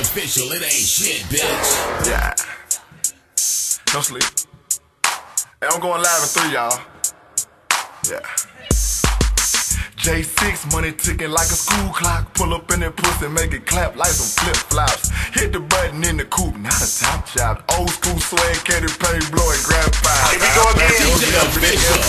official, it ain't shit, bitch. Yeah. Don't sleep. Hey, I'm going live in three, y'all. Yeah. J6, money ticking like a school clock. Pull up in that pussy, make it clap like some flip flops. Hit the button in the coupe, not a top chop. Old school swag, candy paint, blowing grab five. Here we go again. DJ official.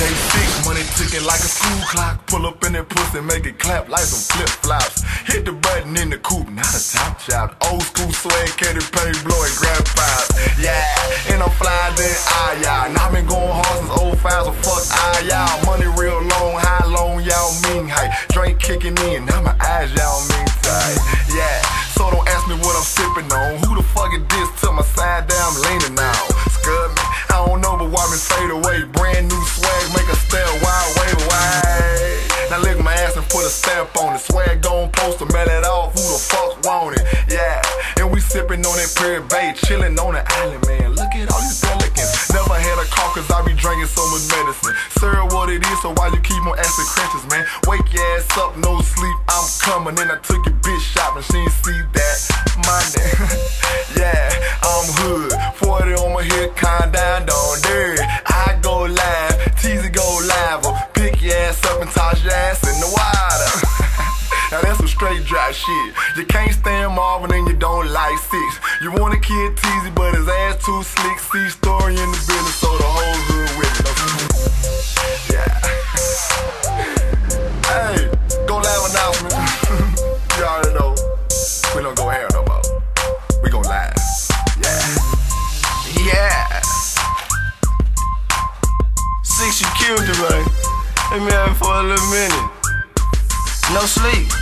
J6, money ticking like a school clock. Pull up in that pussy, make it clap like some flip flops. Hit the button in the coupe, not a top chop. Old school swag, candy paint, blowing grab five. Yeah, and I'm flying than I, y'all. Now I've been going hard since old five, so fuck I, y'all. Money real long, high long, y'all mean height. Drink kicking in, now my eyes, y'all mean tight. Yeah, so don't ask me what I'm sipping on. Who and put a stamp on it. Swag gon' post to mail it off. Who the fuck want it? Yeah, and we sippin' on that Perry Bay, chilling on the island, man. Look at all these pelicans. Never had a call cause I be drinking so much medicine. Sir, what it is, so why you keep on asking questions, man? Wake your ass up, no sleep, I'm coming. And I took your bitch shopping, she ain't see that money. yeah, I'm hood. 40 on my head, calm down, don't. I go live, Teze go live. Pick your ass up and toss straight shit. You can't stand Marvin and you don't like six. You want a kid Teze, but his ass too slick. See story in the business, so the whole hood with it. Yeah. Hey, go live announcement. you already know. We don't go hair no more. We go live. Yeah. Yeah. Six, you killed it, man. Let me have for a little minute. No sleep.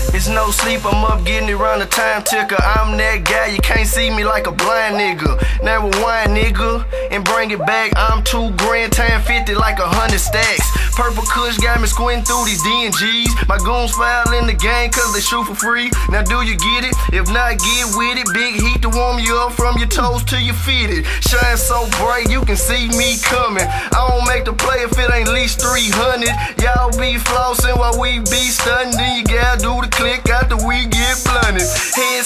It's no sleep, I'm up getting it round the time ticker. I'm that guy, you can't see me like a blind nigga. Now rewind, nigga, and bring it back. I'm two grand, time 50 like a hundred stacks. Purple Kush got me squinting through these DNGs. My goons foul in the game cause they shoot for free. Now do you get it? If not, get with it. Big heat to warm you up from your toes to your feet. It shine so bright you can see me coming. I don't make the play if it ain't least 300. Y'all be flossing while we be stunning. Then you gotta do the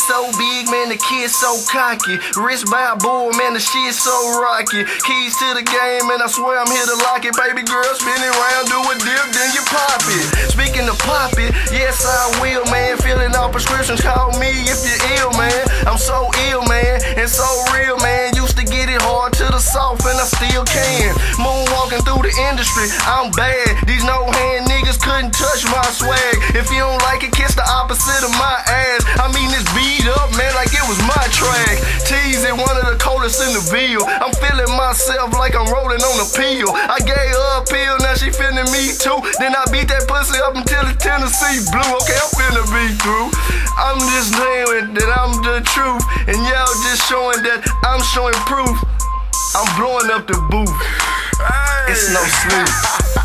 so big, man, the kid so cocky. Wrist by a bull, man, the shit so rocky. Keys to the game, and I swear I'm here to lock it. Baby girl, spin it round, do a dip, then you pop it. Speaking of pop it, yes I will, man. Filling out prescriptions, call me if you're ill, man. I'm so ill, man, and so real, man. Used to get it hard to the soft, and I still can. Moonwalking through the industry, I'm bad. These no hand niggas couldn't touch my swag. If you don't like it, kiss the opposite of my ass. I mean, this beat in the bill. I'm feeling myself like I'm rolling on a pill. I gave her a pill, now she feeling me too. Then I beat that pussy up until it's Tennessee blue. Okay, I'm finna be through. I'm just saying that I'm the truth. And y'all just showing that I'm showing proof. I'm blowing up the booth. Hey. It's no sleep.